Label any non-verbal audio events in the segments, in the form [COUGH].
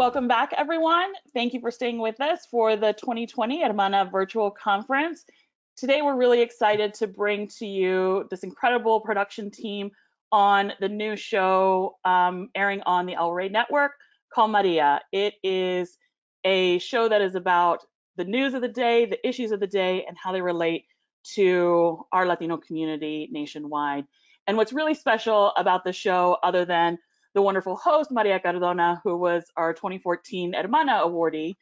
Welcome back, everyone. Thank you for staying with us for the 2020 Hermana Virtual Conference. Today, we're really excited to bring to you this incredible production team on the new show um, airing on the El Rey Network called Maria. It is a show that is about the news of the day, the issues of the day, and how they relate to our Latino community nationwide. And what's really special about the show, other than the wonderful host, Maria Cardona, who was our 2014 Hermana awardee,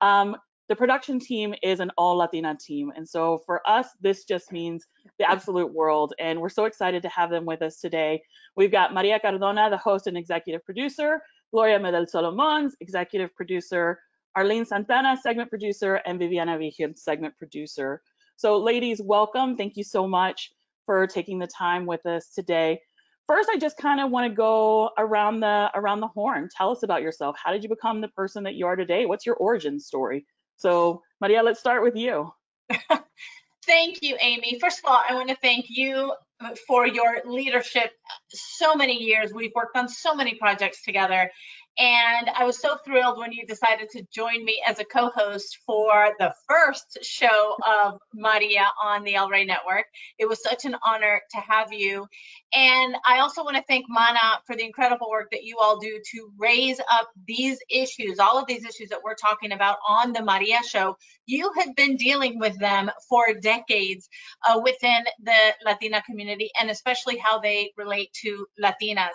um, the production team is an all Latina team. And so for us, this just means the absolute world. And we're so excited to have them with us today. We've got Maria Cardona, the host and executive producer, Gloria Medel Solomons, executive producer, Arlene Santana, segment producer, and Viviana Vigil, segment producer. So ladies, welcome. Thank you so much for taking the time with us today. First, I just kind of want to go around the around the horn. Tell us about yourself. How did you become the person that you are today? What's your origin story? So, Maria, let's start with you. [LAUGHS] thank you, Amy. First of all, I want to thank you uh, for your leadership so many years. We've worked on so many projects together, and I was so thrilled when you decided to join me as a co host for the first show of Maria on the El Rey Network. It was such an honor to have you. And I also want to thank Mana for the incredible work that you all do to raise up these issues, all of these issues that we're talking about on the Maria show. You have been dealing with them for decades uh, within the Latina community, and especially how they relate to Latinas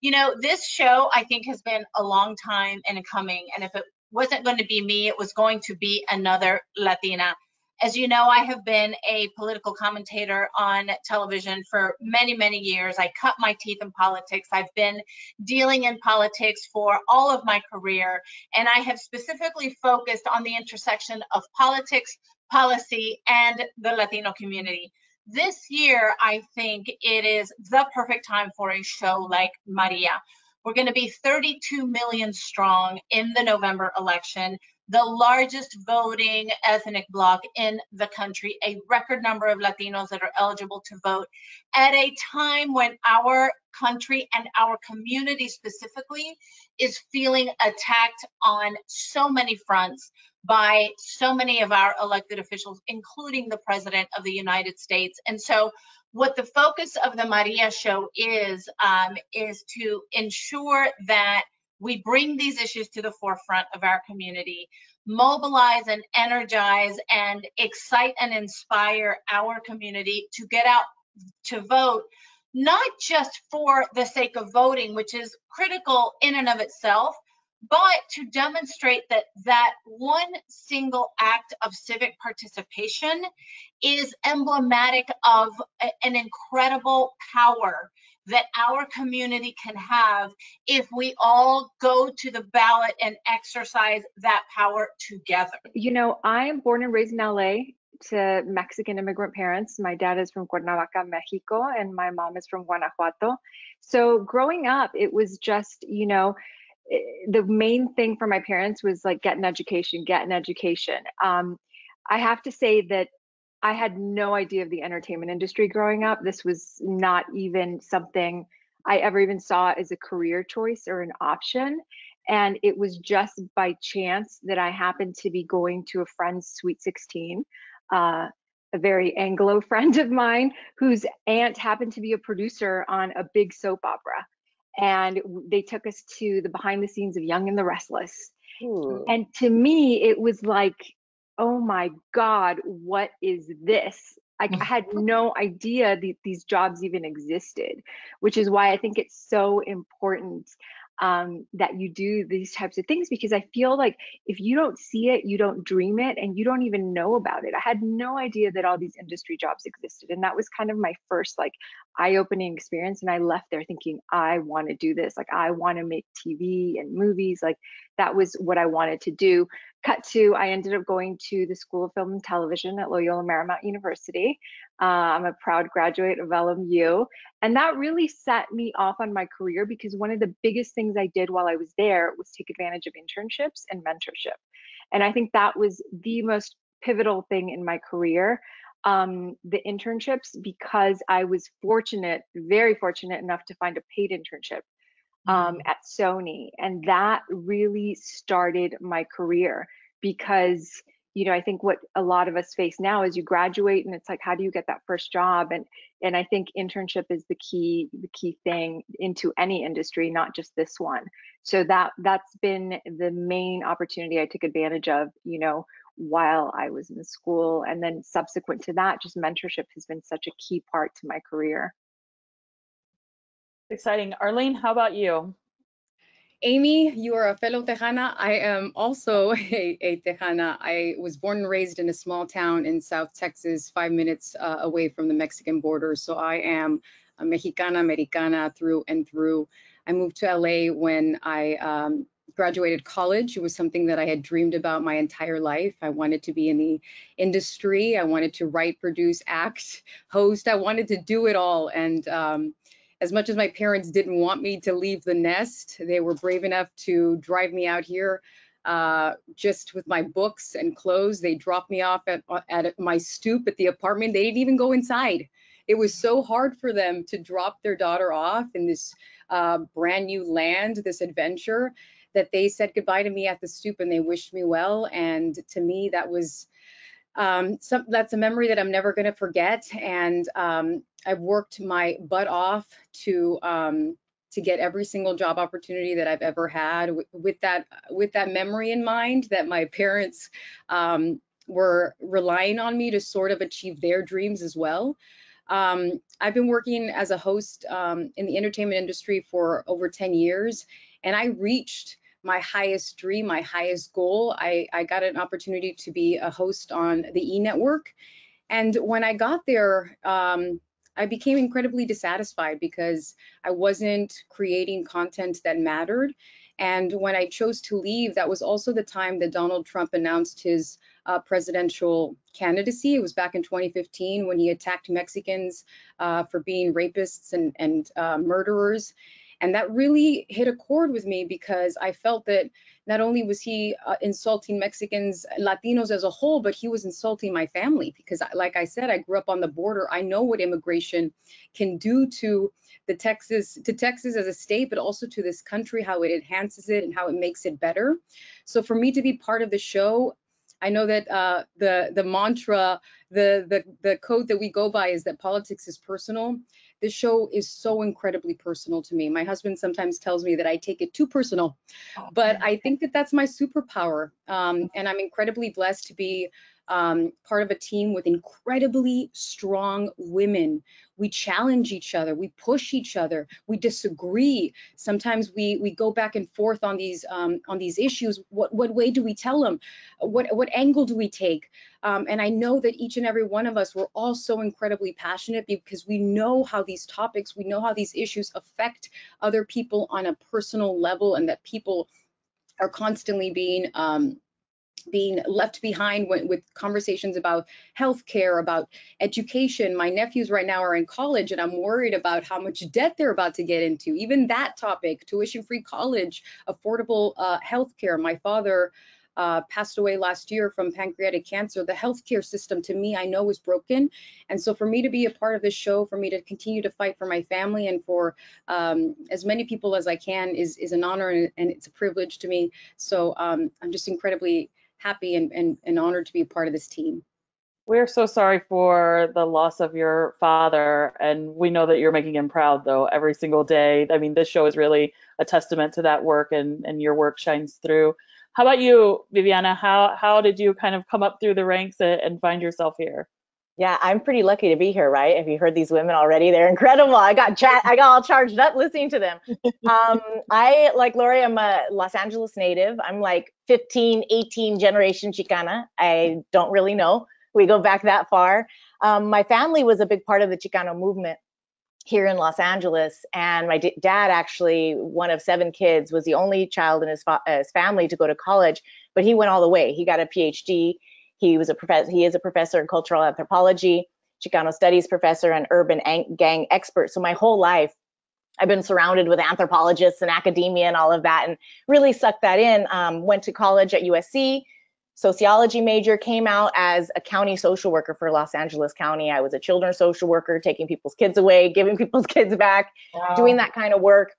you know, this show I think has been a long time in coming. And if it wasn't going to be me, it was going to be another Latina. As you know, I have been a political commentator on television for many, many years. I cut my teeth in politics. I've been dealing in politics for all of my career, and I have specifically focused on the intersection of politics, policy, and the Latino community this year, I think it is the perfect time for a show like Maria. We're going to be 32 million strong in the November election, the largest voting ethnic bloc in the country, a record number of Latinos that are eligible to vote at a time when our country and our community specifically is feeling attacked on so many fronts by so many of our elected officials, including the President of the United States. And so, what the focus of the Maria show is, um, is to ensure that we bring these issues to the forefront of our community, mobilize and energize and excite and inspire our community to get out to vote, not just for the sake of voting, which is critical in and of itself, but to demonstrate that that one single act of civic participation is emblematic of an incredible power that our community can have if we all go to the ballot and exercise that power together. You know, I'm born and raised in LA to Mexican immigrant parents. My dad is from Cuernavaca, Mexico, and my mom is from Guanajuato. So growing up, it was just, you know, Eh, the main thing for my parents was like get an education, get an education. Um, I have to say that I had no idea of the entertainment industry growing up. This was not even something I ever even saw as a career choice or an option. And it was just by chance that I happened to be going to a friend's Sweet 16, uh, a very Anglo [LAUGHS] friend of mine whose aunt happened to be a producer on a big soap opera and they took us to the behind the scenes of Young and the Restless. Ooh. And to me, it was like, oh my God, what is this? I, I had no idea that these jobs even existed, which is why I think it's so important um, that you do these types of things because I feel like if you don't see it, you don't dream it, and you don't even know about it. I had no idea that all these industry jobs existed. And that was kind of my first like eye opening experience. And I left there thinking, I want to do this. Like, I want to make TV and movies. Like, that was what I wanted to do. Cut to, I ended up going to the School of Film and Television at Loyola Marymount University. Uh, I'm a proud graduate of LMU. And that really set me off on my career because one of the biggest things I did while I was there was take advantage of internships and mentorship. And I think that was the most pivotal thing in my career um, the internships because I was fortunate, very fortunate enough to find a paid internship um, at Sony. And that really started my career because you know i think what a lot of us face now is you graduate and it's like how do you get that first job and and i think internship is the key the key thing into any industry not just this one so that that's been the main opportunity i took advantage of you know while i was in school and then subsequent to that just mentorship has been such a key part to my career exciting arlene how about you Amy, you are a fellow Tejana. I am also [LAUGHS] a, a, Tejana. I was born and raised in a small town in South Texas, five minutes uh, away from the Mexican border. So I am a Mexicana, Americana through and through. I moved to LA when I um, graduated college. It was something that I had dreamed about my entire life. I wanted to be in the industry. I wanted to write, produce, act, [LAUGHS] host. I wanted to do it all. And um, as much as my parents didn't want me to leave the nest, they were brave enough to drive me out here uh, just with my books and clothes. They dropped me off at, at my stoop at the apartment. They didn't even go inside. It was so hard for them to drop their daughter off in this uh, brand new land, this adventure, that they said goodbye to me at the stoop and they wished me well. And to me, that was um, some, that's a memory that I'm never going to forget. And um, I've worked my butt off to um, to get every single job opportunity that I've ever had with, with that with that memory in mind that my parents um, were relying on me to sort of achieve their dreams as well. Um, I've been working as a host um, in the entertainment industry for over 10 years, and I reached my highest dream, my highest goal. I, I got an opportunity to be a host on the E Network. And when I got there, um, I became incredibly dissatisfied because I wasn't creating content that mattered. And when I chose to leave, that was also the time that Donald Trump announced his uh, presidential candidacy. It was back in 2015 when he attacked Mexicans uh, for being rapists and, and uh, murderers. And that really hit a chord with me because I felt that not only was he uh, insulting Mexicans, Latinos as a whole, but he was insulting my family because, like I said, I grew up on the border. I know what immigration can do to the Texas, to Texas as a state, but also to this country, how it enhances it and how it makes it better. So for me to be part of the show, I know that uh, the the mantra, the the the code that we go by is that politics is personal this show is so incredibly personal to me. My husband sometimes tells me that I take it too personal, but I think that that's my superpower. Um, and I'm incredibly blessed to be um, part of a team with incredibly strong women. We challenge each other, we push each other, we disagree. Sometimes we we go back and forth on these um, on these issues. What what way do we tell them? What what angle do we take? Um, and I know that each and every one of us, we're all so incredibly passionate because we know how these topics, we know how these issues affect other people on a personal level, and that people are constantly being um, being left behind with conversations about healthcare, about education. My nephews right now are in college, and I'm worried about how much debt they're about to get into. Even that topic, tuition-free college, affordable uh, healthcare. My father uh, passed away last year from pancreatic cancer. The healthcare system, to me, I know is broken, and so for me to be a part of this show, for me to continue to fight for my family and for um, as many people as I can, is is an honor and, and it's a privilege to me. So um, I'm just incredibly happy and, and, and honored to be part of this team. We're so sorry for the loss of your father, and we know that you're making him proud, though, every single day. I mean, this show is really a testament to that work, and, and your work shines through. How about you, Viviana? How how did you kind of come up through the ranks and find yourself here? Yeah, I'm pretty lucky to be here, right? Have you heard these women already? They're incredible. I got chat, I got all charged up listening to them. Um, [LAUGHS] I, like Lori, I'm a Los Angeles native. I'm like 15, 18 generation Chicana. I don't really know. We go back that far. Um, my family was a big part of the Chicano movement here in Los Angeles. And my d- dad, actually, one of seven kids, was the only child in his, fa- his family to go to college, but he went all the way. He got a PhD he was a professor. He is a professor in cultural anthropology, Chicano studies professor, and urban gang expert. So my whole life, I've been surrounded with anthropologists and academia and all of that, and really sucked that in. Um, went to college at USC, sociology major, came out as a county social worker for Los Angeles County. I was a children's social worker, taking people's kids away, [LAUGHS] giving people's kids back, wow. doing that kind of work.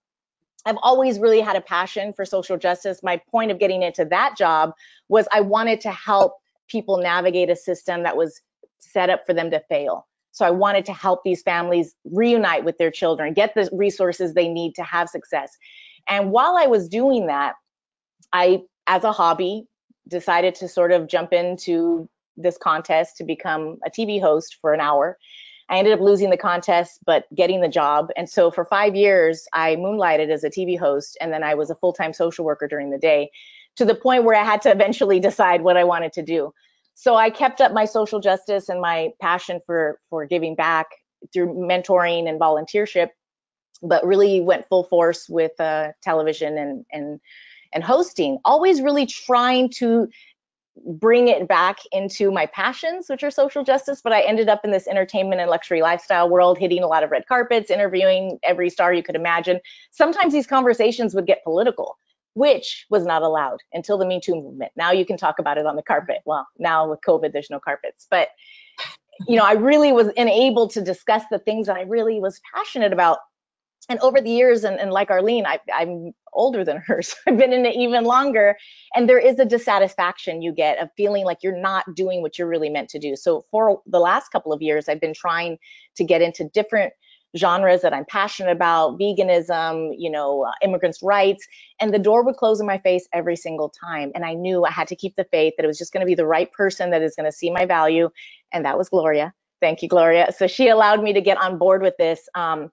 I've always really had a passion for social justice. My point of getting into that job was I wanted to help people navigate a system that was set up for them to fail. So I wanted to help these families reunite with their children, get the resources they need to have success. And while I was doing that, I, as a hobby, decided to sort of jump into this contest to become a TV host for an hour. I ended up losing the contest, but getting the job. And so for five years, I moonlighted as a TV host, and then I was a full time social worker during the day to the point where I had to eventually decide what I wanted to do. So I kept up my social justice and my passion for, for giving back through mentoring and volunteership, but really went full force with uh, television and, and, and hosting, always really trying to bring it back into my passions, which are social justice, but I ended up in this entertainment and luxury lifestyle world, hitting a lot of red carpets, interviewing every star you could imagine. Sometimes these conversations would get political, which was not allowed until the Me Too movement. Now you can talk about it on the carpet. Well, now with COVID, there's no carpets, but you know, I really was enabled to discuss the things that I really was passionate about and over the years, and, and like Arlene, I, I'm older than her, [LAUGHS] so I've been in it even longer. And there is a dissatisfaction you get of feeling like you're not doing what you're really meant to do. So for the last couple of years, I've been trying to get into different genres that I'm passionate about, veganism, you know, uh, immigrants' rights, and the door would close in my face every single time. And I knew I had to keep the faith that it was just going to be the right person that is going to see my value, and that was Gloria. Thank you, Gloria. So she allowed me to get on board with this. Um,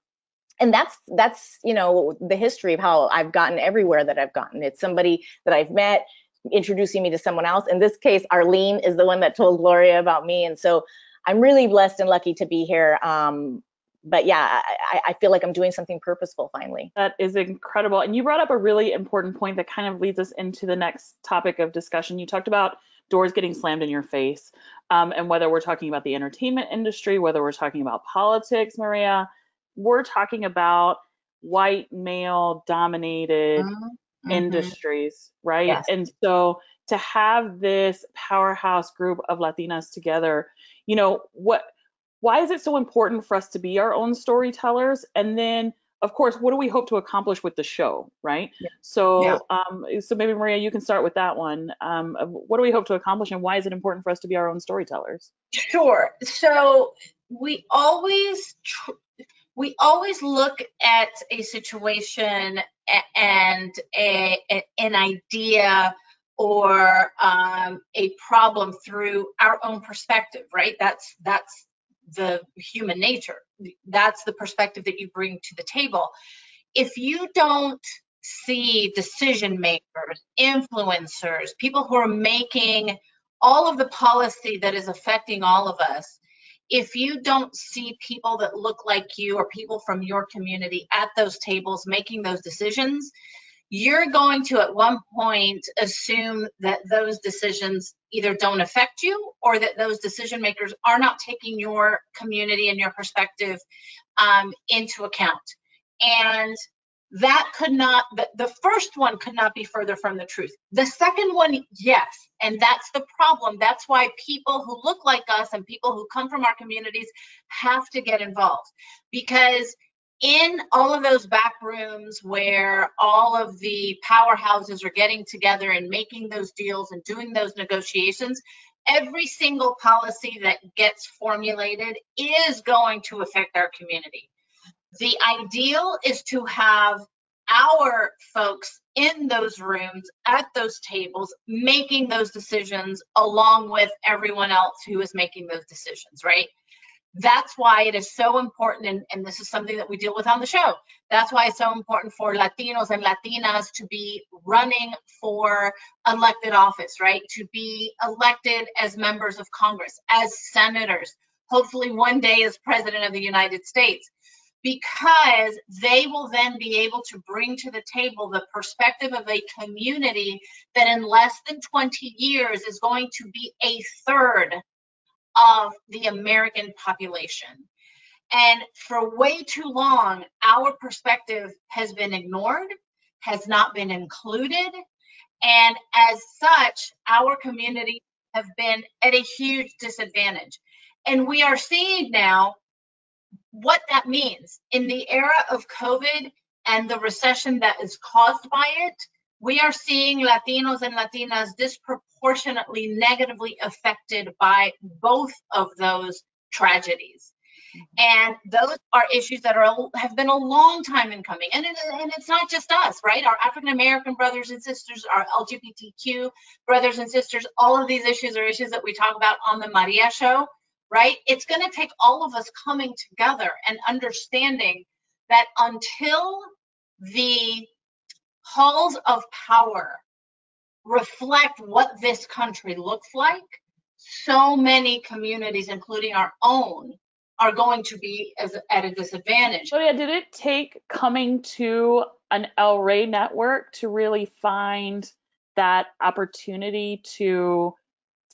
and that's that's you know the history of how I've gotten everywhere that I've gotten. It's somebody that I've met introducing me to someone else. In this case, Arlene is the one that told Gloria about me, and so I'm really blessed and lucky to be here. Um, but yeah, I, I, feel like I'm doing something purposeful finally. That is incredible. And you brought up a really important point that kind of leads us into the next topic of discussion. You talked about doors getting slammed in your face, um, and whether we're talking about the entertainment industry, whether we're talking about politics, Maria, we're talking about white male dominated mm-hmm. industries, right? Yes. And so to have this powerhouse group of Latinas together, you know, what why is it so important for us to be our own storytellers? And then of course, what do we hope to accomplish with the show, right? Yeah. So, yeah. Um, so maybe Maria, you can start with that one. Um, what do we hope to accomplish, and why is it important for us to be our own storytellers? Sure. So we always tr- we always look at a situation and a, an idea or um, a problem through our own perspective, right? That's that's the human nature. That's the perspective that you bring to the table. If you don't see decision makers, influencers, people who are making all of the policy that is affecting all of us, if you don't see people that look like you or people from your community at those tables making those decisions, you're going to at one point assume that those decisions either don't affect you or that those decision makers are not taking your community and your perspective um, into account. And that could not the, the first one could not be further from the truth. The second one yes and that's the problem. That's why people who look like us and people who come from our communities have to get involved. Because in all of those back rooms where all of the powerhouses are getting together and making those deals and doing those negotiations every single policy that gets formulated is going to affect our community the ideal is to have our folks in those rooms at those tables making those decisions along with everyone else who is making those decisions, right? That's why it is so important, and, and, this is something that we deal with on the show. That's why it's so important for Latinos and Latinas to be running for elected office, right? To be elected as members of Congress, as senators, hopefully one day as president of the United States because they will then be able to bring to the table the perspective of a community that in less than 20 years is going to be a third of the American population. And for way too long, our perspective has been ignored, has not been included. And as such, our community have been at a huge disadvantage. And we are seeing now what that means. In the era of COVID and the recession that is caused by it, we are seeing Latinos and Latinas disproportionately negatively affected by both of those tragedies. And those are issues that are have been a long time in coming. And, it, and it's not just us, right? Our African American brothers and sisters, our LGBTQ brothers and sisters, all of these issues are issues that we talk about on the Maria show, right? It's going to take all of us coming together and understanding that until the halls of power reflect what this country looks like, so many communities, including our own, are going to be as, at a disadvantage. So yeah, did it take coming to an El Rey network to really find that opportunity to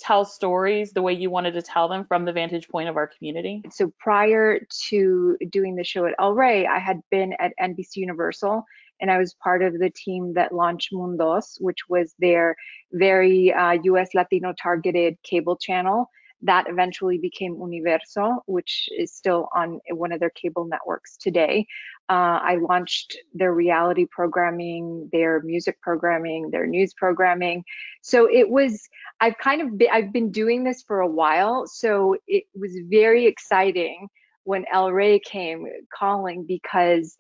tell stories the way you wanted to tell them from the vantage point of our community? So prior to doing the show at El Rey, I had been at NBC Universal and I was part of the team that launched mun2, which was their very uh, US Latino targeted cable channel that eventually became Universo, which is still on one of their cable networks today. Uh, I launched their reality programming, their music programming, their news programming. So it was, I've kind of been, I've been doing this for a while. So it was very exciting when El Rey came calling because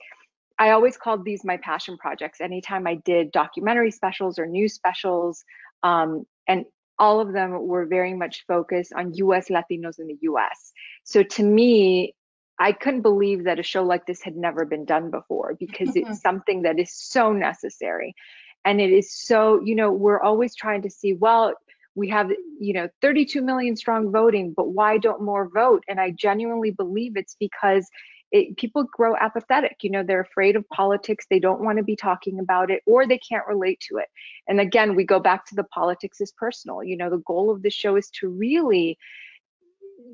I always called these my passion projects. Anytime I did documentary specials or news specials, um, and all of them were very much focused on US Latinos in the US. So to me, I couldn't believe that a show like this had never been done before because it's something that is so necessary. And it is so, you know, we're always trying to see, well, we have, you know, 32 million strong voting, but why don't more vote? And I genuinely believe it's because it, people grow apathetic. You know, they're afraid of politics. They don't want to be talking about it or they can't relate to it. And again, we go back to the politics is personal. You know, the goal of the show is to really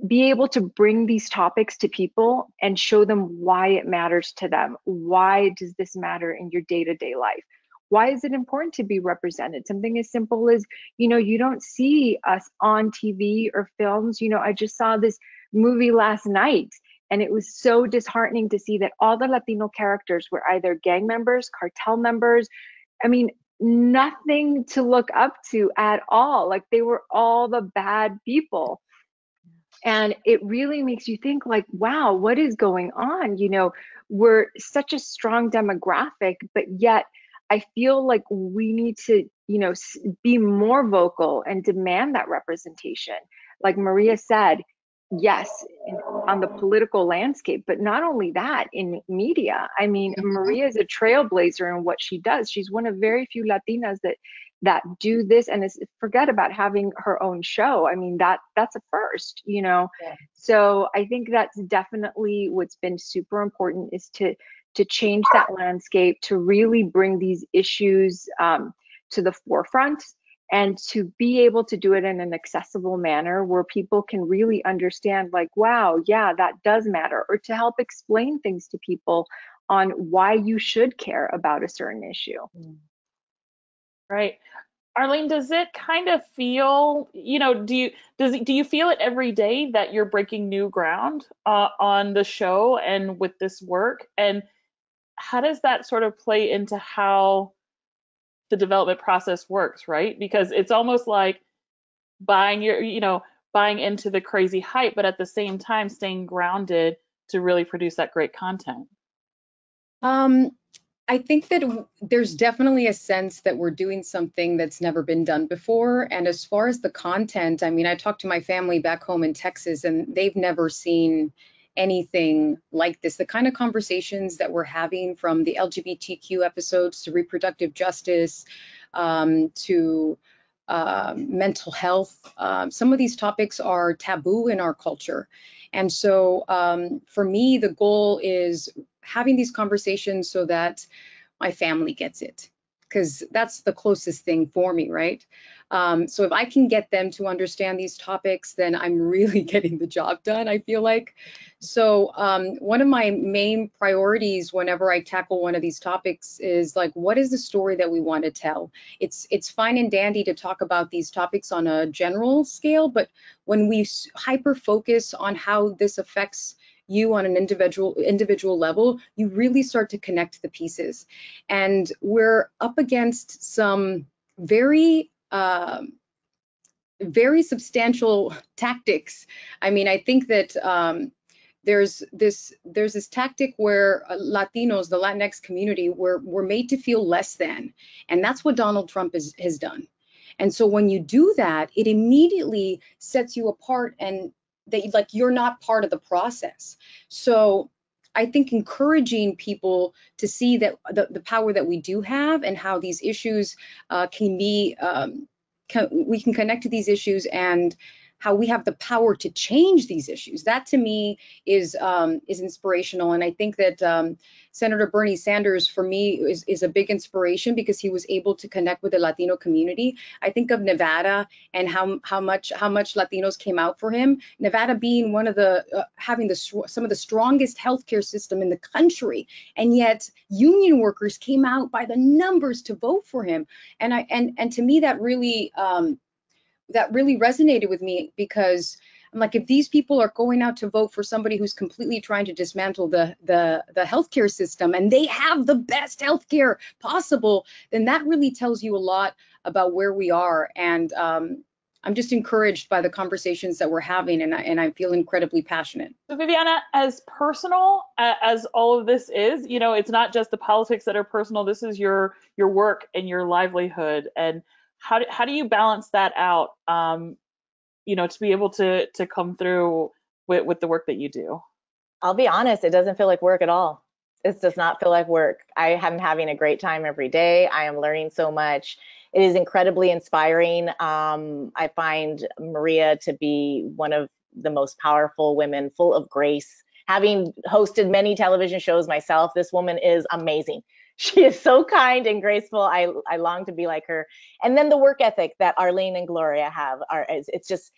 be able to bring these topics to people and show them why it matters to them. Why does this matter in your day to day life? Why is it important to be represented? Something as simple as, you know, you don't see us on TV or films. You know, I just saw this movie last night and it was so disheartening to see that all the Latino characters were either gang members, cartel members. I mean, nothing to look up to at all. Like they were all the bad people. And it really makes you think like, wow, what is going on? You know, we're such a strong demographic, but yet I feel like we need to, you know, be more vocal and demand that representation. Like Maria said, yes on the political landscape but not only that in media i mean mm-hmm. maria is a trailblazer in what she does she's one of very few latinas that that do this and is, forget about having her own show i mean that that's a first you know yeah. so i think that's definitely what's been super important is to to change that landscape to really bring these issues um, to the forefront and to be able to do it in an accessible manner where people can really understand like wow yeah that does matter or to help explain things to people on why you should care about a certain issue. Mm. right. Arlene does it kind of feel you know do you does do you feel it every day that you're breaking new ground uh, on the show and with this work? And how does that sort of play into how the development process works, right? Because it's almost like buying your, you know, buying into the crazy hype, but at the same time staying grounded to really produce that great content. Um, I think that there's definitely a sense that we're doing something that's never been done before. And as far as the content, I mean, I talked to my family back home in Texas, and they've never seen anything like this. The kind of conversations that we're having from the LGBTQ episodes to reproductive justice um, to uh, mental health, um, some of these topics are taboo in our culture. And so um, for me, the goal is having these conversations so that my family gets it because that's the closest thing for me, right? Um, so if I can get them to understand these topics, then I'm [LAUGHS] really getting the job done, I feel like. So um, one of my main priorities whenever I tackle one of these topics is like, what is the story that we want to tell? It's, it's fine and dandy to talk about these topics on a general scale, but when we hyper focus on how this affects you on an individual individual level, you really start to connect the pieces. And we're up against some very um, very substantial [LAUGHS] tactics. I mean, I think that um, there's this there's this tactic where uh, Latinos, the Latinx community, were were made to feel less than, and that's what Donald Trump is, has done. And so when you do that, it immediately sets you apart and that like you're not part of the process. So I think encouraging people to see that the, the power that we do have and how these issues uh, can be, um, can, we can connect to these issues and how we have the power to change these issues. That to me is um, is inspirational, and I think that um, Senator Bernie Sanders, for me, is, is a big inspiration because he was able to connect with the Latino community. I think of Nevada and how how much how much Latinos came out for him. Nevada being one of the uh, having the some of the strongest healthcare system in the country, and yet union workers came out by the numbers to vote for him. And I and and to me that really um, that really resonated with me because I'm like, if these people are going out to vote for somebody who's completely trying to dismantle the the the healthcare system and they have the best healthcare possible, then that really tells you a lot about where we are. And um, I'm just encouraged by the conversations that we're having, and I, and I feel incredibly passionate. So, Viviana, as personal as all of this is, you know, it's not just the politics that are personal. This is your your work and your livelihood, and how do, how do you balance that out um, you know to be able to to come through with, with the work that you do? I'll be honest it doesn't feel like work at all. It does not feel like work. I am having a great time every day. I am learning so much. It is incredibly inspiring. Um, i find maria to be one of the most powerful women full of grace. Having hosted many television shows myself this woman is amazing she is so kind and graceful. I I long to be like her. And then the work ethic that Arlene and Gloria have are it's just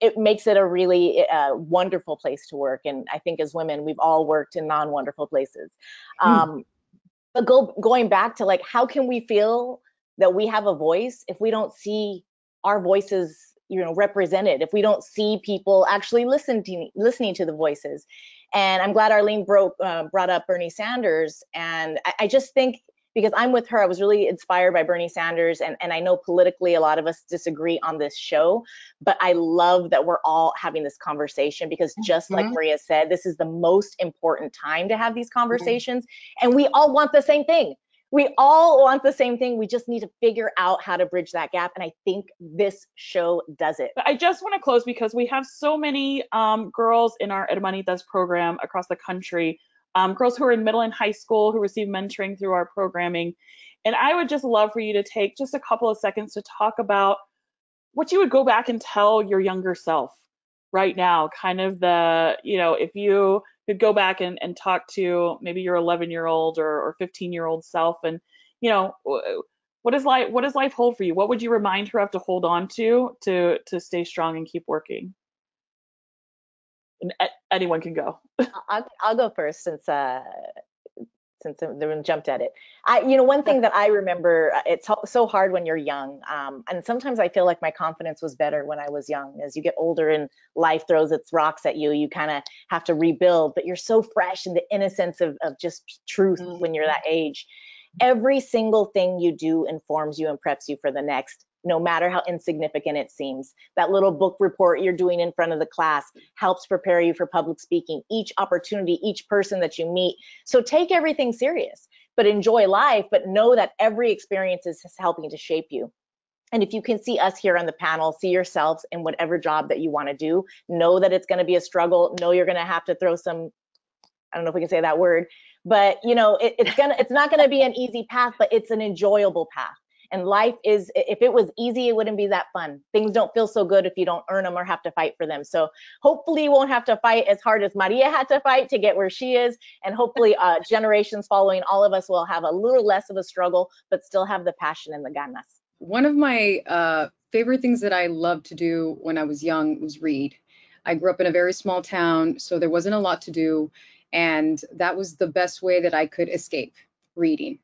it makes it a really uh, wonderful place to work. And I think as women, we've all worked in non-wonderful places. Mm. Um, but go going back to like, how can we feel that we have a voice if we don't see our voices you know represented if we don't see people actually listen to, listening to the voices and I'm glad Arlene broke, uh, brought up Bernie Sanders. And I, I, just think because I'm with her, I was really inspired by Bernie Sanders. And, and I know politically a lot of us disagree on this show, but I love that we're all having this conversation because just mm-hmm. like Maria said, this is the most important time to have these mm-hmm. conversations. Mm-hmm. And we all want the same thing we all want the same thing. We just need to figure out how to bridge that gap. And I think this show does it. I just want to close because we have so many um, girls in our Hermanitas program across the country, um, girls who are in middle and high school who receive mentoring through our programming. And I would just love for you to take just a couple of seconds to talk about what you would go back and tell your younger self right now, kind of the, you know, if you could go back and, and talk to maybe your 11 year old or, or 15 year old self and you know what is life what does life hold for you? What would you remind her of to hold on to to to stay strong and keep working? And anyone can go. I'll, I'll go first since uh since everyone jumped at it. I, you know, one thing [LAUGHS] that I remember, uh, it's so hard when you're young. Um, and sometimes I feel like my confidence was better when I was young. As you get older and life throws its rocks at you, you kind of have to rebuild, but you're so fresh in the innocence of, of just truth mm-hmm. when you're that age. Every single thing you do informs you and preps you for the next no matter how insignificant it seems. That little book report you're doing in front of the class helps prepare you for public speaking, each opportunity, each person that you meet. So take everything serious, but enjoy life, but know that every experience is helping to shape you. And if you can see us here on the panel, see yourselves in whatever job that you want to do, know that it's going to be a struggle. Know you're going to have to throw some, I don't know if we can say that word, but you know, it, it's gonna, it's not going to be an easy path, but it's an enjoyable path. And life is, if it was easy, it wouldn't be that fun. Things don't feel so good if you don't earn them or have to fight for them. So hopefully you won't have to fight as hard as Maria had to fight to get where she is. And hopefully uh, [LAUGHS] generations following all of us will have a little less of a struggle, but still have the passion and the ganas. One of my uh, favorite things that I loved to do when I was young was read. I grew up in a very small town, so there wasn't a lot to do. And that was the best way that I could escape reading.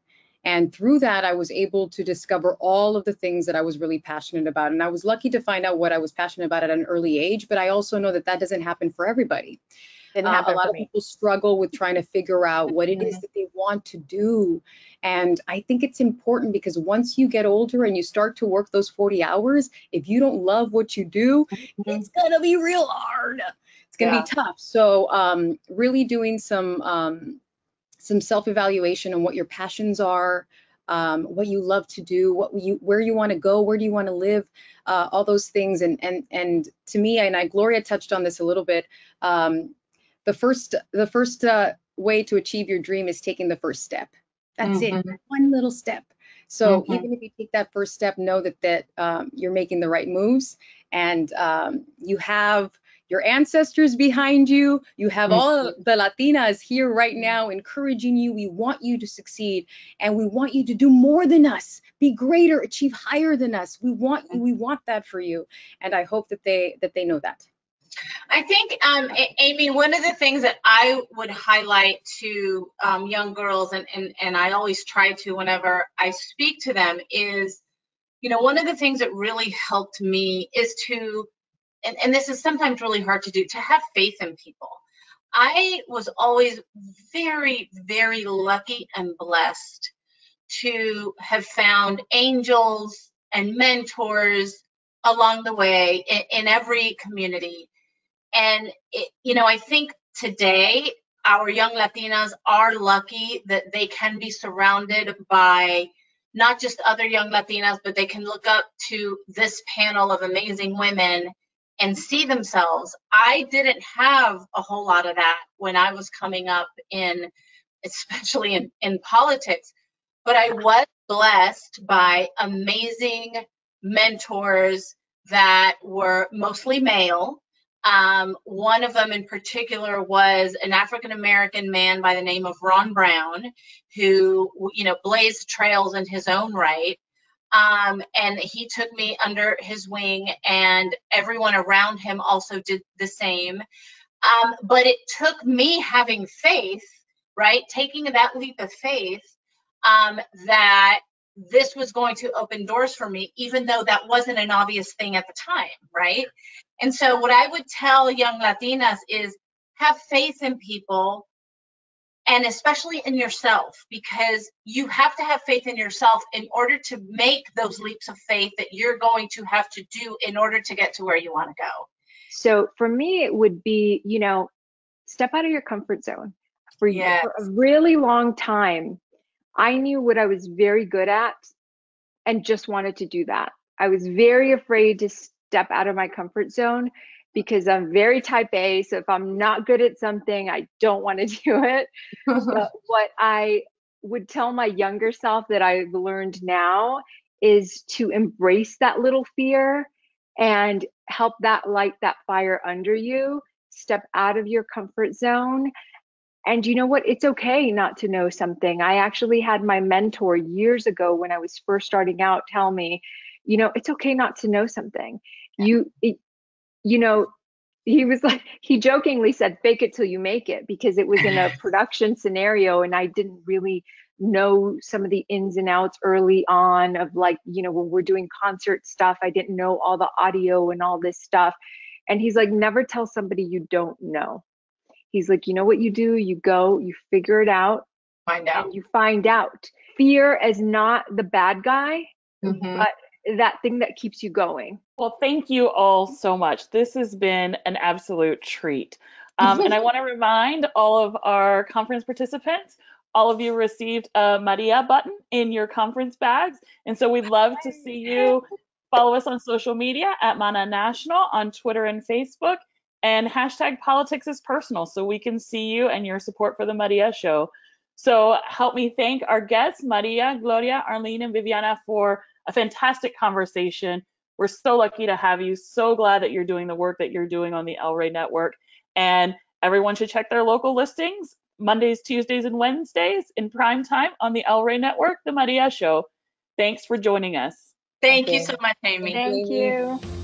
And through that, I was able to discover all of the things that I was really passionate about. And I was lucky to find out what I was passionate about at an early age, but I also know that that doesn't happen for everybody. Uh, a lot of me. people struggle with trying to figure out what it is that they want to do. And I think it's important because once you get older and you start to work those 40 hours, if you don't love what you do, it's gonna be real hard. It's gonna Yeah. be tough. So um, really doing some um, some self-evaluation on what your passions are, um, what you love to do, what you where you want to go, where do you want to live, uh, all those things. And and and to me, and I Gloria touched on this a little bit. Um, the first the first uh, way to achieve your dream is taking the first step. That's it, one little step. So Mhm. even if you take that first step, know that that um, you're making the right moves, and um, you have your ancestors behind you. You have all the Latinas here right now encouraging you. We want you to succeed, and we want you to do more than us, be greater, achieve higher than us. We want you. We want that for you, and I hope that they that they know that. I think, um, Amy, one of the things that I would highlight to um, young girls, and, and, and I always try to whenever I speak to them, is, you know, one of the things that really helped me is to, and, and this is sometimes really hard to do, to have faith in people. I was always very, very lucky and blessed to have found angels and mentors along the way in, in every community. And, it, you know, I think today our young Latinas are lucky that they can be surrounded by not just other young Latinas, but they can look up to this panel of amazing women and see themselves. I didn't have a whole lot of that when I was coming up in, especially in, in politics, but I was blessed by amazing mentors that were mostly male. Um, one of them in particular was an African American man by the name of Ron Brown, who, you know, blazed trails in his own right. Um, and he took me under his wing, and everyone around him also did the same. Um, but it took me having faith, right? Taking that leap of faith um, that this was going to open doors for me, even though that wasn't an obvious thing at the time, right? And so, what I would tell young Latinas is have faith in people and especially in yourself, because you have to have faith in yourself in order to make those leaps of faith that you're going to have to do in order to get to where you want to go. So for me, it would be, you know, step out of your comfort zone. For, Yes. for a really long time, I knew what I was very good at and just wanted to do that. I was very afraid to step out of my comfort zone because I'm very type A. So if I'm not good at something, I don't want to [LAUGHS] do it. But [LAUGHS] what I would tell my younger self that I've learned now is to embrace that little fear and help that light that fire under you. Step out of your comfort zone. And you know what? It's okay not to know something. I actually had my mentor years ago when I was first starting out tell me, you know, it's okay not to know something. You, it, you know, he was like he jokingly said fake it till you make it because it was in a [LAUGHS] production scenario and i didn't really know some of the ins and outs early on of like you know when we're doing concert stuff i didn't know all the audio and all this stuff and he's like never tell somebody you don't know he's like you know what you do you go you figure it out Find out. and you find out fear is not the bad guy Mhm. but that thing that keeps you going Well, thank you all so much. This has been an absolute treat. Um, and I [LAUGHS] want to remind all of our conference participants, all of you received a Maria button in your conference bags. And so we'd love to see you follow us on social media at Mana National on Twitter and Facebook and hashtag politics is personal so we can see you and your support for the Maria show. So help me thank our guests, Maria, Gloria, Arlene, and Viviana for a fantastic conversation. We're so lucky to have you. So glad that you're doing the work that you're doing on the El Rey Network. And everyone should check their local listings Mondays, Tuesdays, and Wednesdays in prime time on the El Rey Network, The Maria Show. Thanks for joining us. Thank Thank you you. so much, Amy. thank Amy. you